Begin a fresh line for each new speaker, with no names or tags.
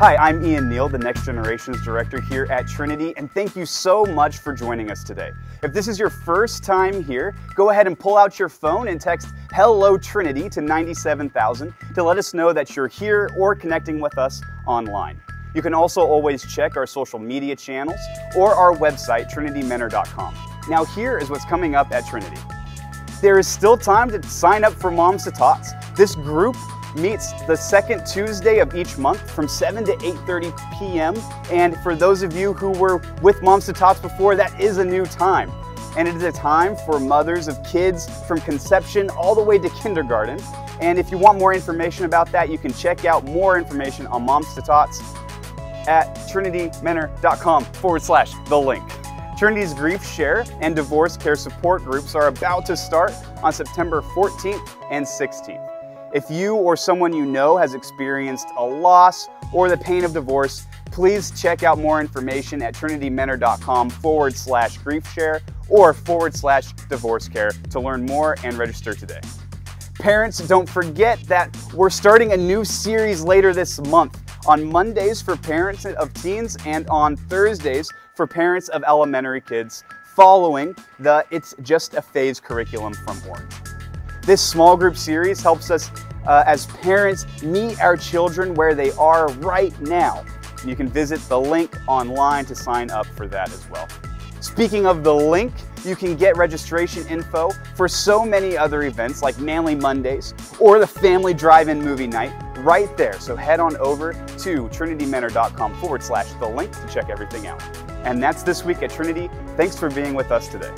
Hi, I'm Ian Neal, the Next Generations Director here at Trinity, and thank you so much for joining us today. If this is your first time here, go ahead and pull out your phone and text Hello Trinity to 97000 to let us know that you're here or connecting with us online. You can also always check our social media channels or our website, trinitymentor.com. Now, here is what's coming up at Trinity. There is still time to sign up for Moms2Tots. This group meets the second Tuesday of each month from 7 to 8.30 p.m. And for those of you who were with Moms2Tots before, that is a new time. And it is a time for mothers of kids from conception all the way to kindergarten. And if you want more information about that, you can check out more information on Moms2Tots at trinitymentor.com forward slash the link. Trinity's GriefShare and DivorceCare Support Groups are about to start on September 14th and 16th. If you or someone you know has experienced a loss or the pain of divorce, please check out more information at trinitymentor.com forward slash grief share or forward slash divorce care to learn more and register today. Parents, don't forget that we're starting a new series later this month on Mondays for parents of teens and on Thursdays for parents of elementary kids following the It's Just a Phase curriculum from Orange. This small group series helps us uh, as parents meet our children where they are right now. You can visit the link online to sign up for that as well. Speaking of the link, you can get registration info for so many other events like Manly Mondays or the Family Drive-In Movie Night right there. So head on over to trinitymentor.com forward slash the link to check everything out. And that's this week at Trinity. Thanks for being with us today.